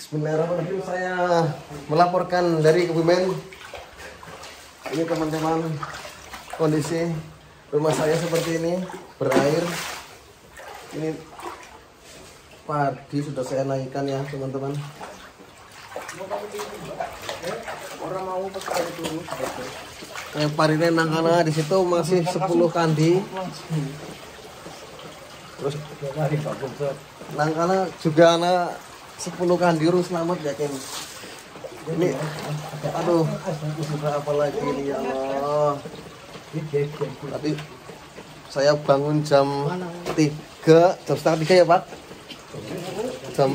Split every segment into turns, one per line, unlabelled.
Bismillahirrahmanirrahim. Saya melaporkan dari Kebumen. Ini teman-teman kondisi rumah saya seperti ini berair. Ini padi sudah saya naikkan ya teman-teman.
Orang mau pakai dulu.
Kayak parine nangkana di situ masih 10 kandi. Terus nangkana juga anak 10 kandi urus selamat yakin. Ini aduh sudah apa lagi ini ya Allah. Tadi saya bangun jam 3, jam setengah 3 ya Pak? Jam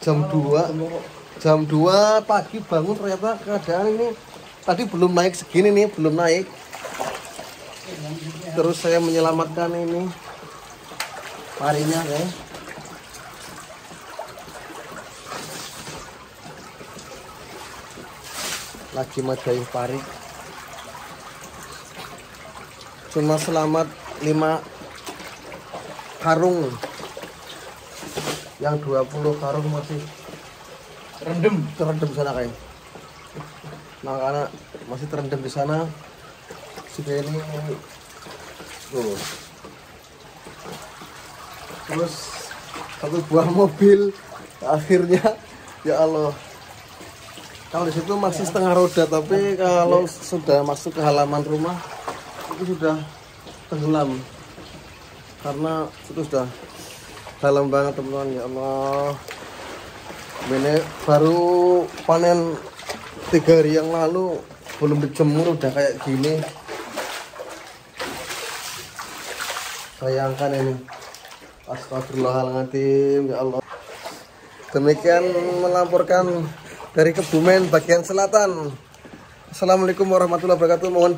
jam 2 jam 2 pagi bangun ternyata keadaan ini tadi belum naik segini nih, belum naik. Terus saya menyelamatkan ini parinya ya. Lagi majain pari. Cuma selamat 5 karung. Yang 20 karung masih
Rendem.
terendam sana kayak nah karena masih terendam di sana sudah ini tuh terus satu buah mobil akhirnya ya Allah kalau di situ masih setengah roda tapi kalau sudah masuk ke halaman rumah itu sudah tenggelam. Karena itu sudah dalam banget teman-teman. Ya Allah. Ini baru panen tiga hari yang lalu belum dijemur udah kayak gini. Sayangkan ini. Astagfirullahaladzim ya Allah. Demikian melaporkan dari Kebumen bagian selatan. Assalamualaikum warahmatullahi wabarakatuh. Mohon